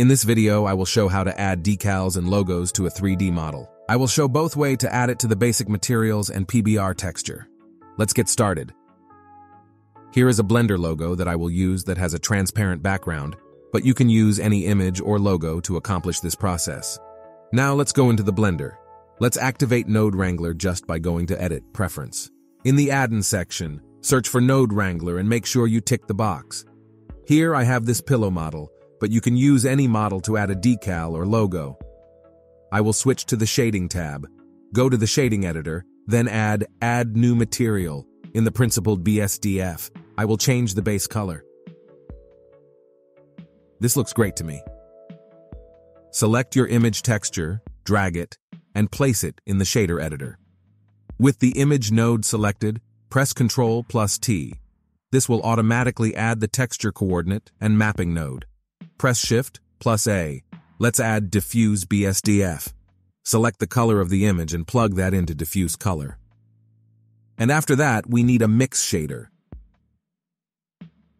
In this video, I will show how to add decals and logos to a 3D model. I will show both way to add it to the basic materials and PBR texture. Let's get started. Here is a Blender logo that I will use that has a transparent background, but you can use any image or logo to accomplish this process. Now let's go into the Blender. Let's activate Node Wrangler just by going to Edit, Preference. In the Add-in section, search for Node Wrangler and make sure you tick the box. Here I have this pillow model, but you can use any model to add a decal or logo. I will switch to the Shading tab, go to the Shading Editor, then add Add New Material in the principled BSDF. I will change the base color. This looks great to me. Select your image texture, drag it, and place it in the shader editor. With the image node selected, press Ctrl plus T. This will automatically add the texture coordinate and mapping node. Press Shift plus A. Let's add Diffuse BSDF. Select the color of the image and plug that into Diffuse Color. And after that, we need a mix shader.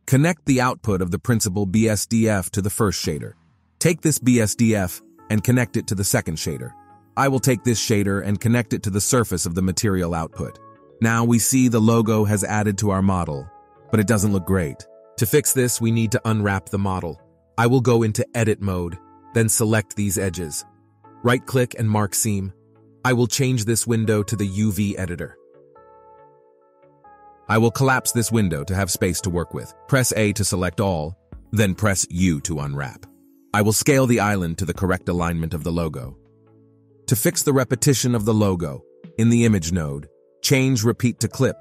Connect the output of the principled BSDF to the first shader. Take this BSDF and connect it to the second shader. I will take this shader and connect it to the surface of the material output. Now we see the logo has added to our model, but it doesn't look great. To fix this, we need to unwrap the model. I will go into Edit mode, then select these edges. Right-click and mark Seam. I will change this window to the UV editor. I will collapse this window to have space to work with. Press A to select all, then press U to unwrap. I will scale the island to the correct alignment of the logo. To fix the repetition of the logo, in the Image node, change Repeat to Clip.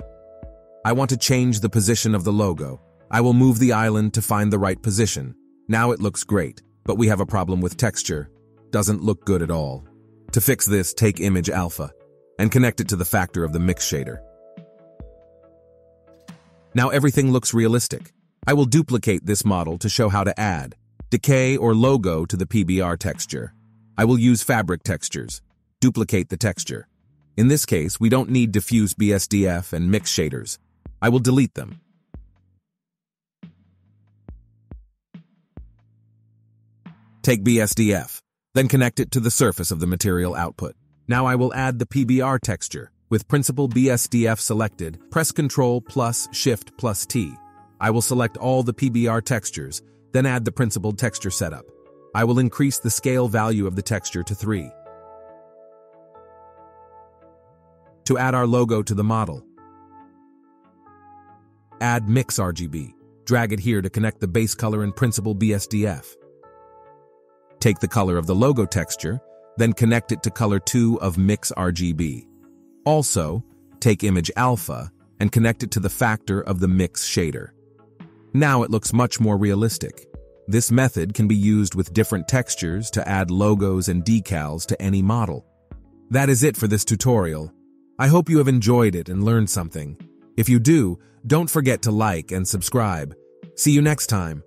I want to change the position of the logo. I will move the island to find the right position. Now it looks great, but we have a problem with texture. Doesn't look good at all. To fix this, take Image Alpha and connect it to the factor of the mix shader. Now everything looks realistic. I will duplicate this model to show how to add decal or logo to the PBR texture. I will use fabric textures. Duplicate the texture. In this case, we don't need diffuse BSDF and mix shaders. I will delete them. Take BSDF, then connect it to the surface of the material output. Now I will add the PBR texture. With Principled BSDF selected, press Ctrl plus Shift plus T. I will select all the PBR textures, then add the principled texture setup. I will increase the scale value of the texture to 3. To add our logo to the model, add Mix RGB. Drag it here to connect the base color in Principled BSDF. Take the color of the logo texture, then connect it to color 2 of Mix RGB. Also, take image alpha and connect it to the factor of the mix shader. Now it looks much more realistic. This method can be used with different textures to add logos and decals to any model. That is it for this tutorial. I hope you have enjoyed it and learned something. If you do, don't forget to like and subscribe. See you next time.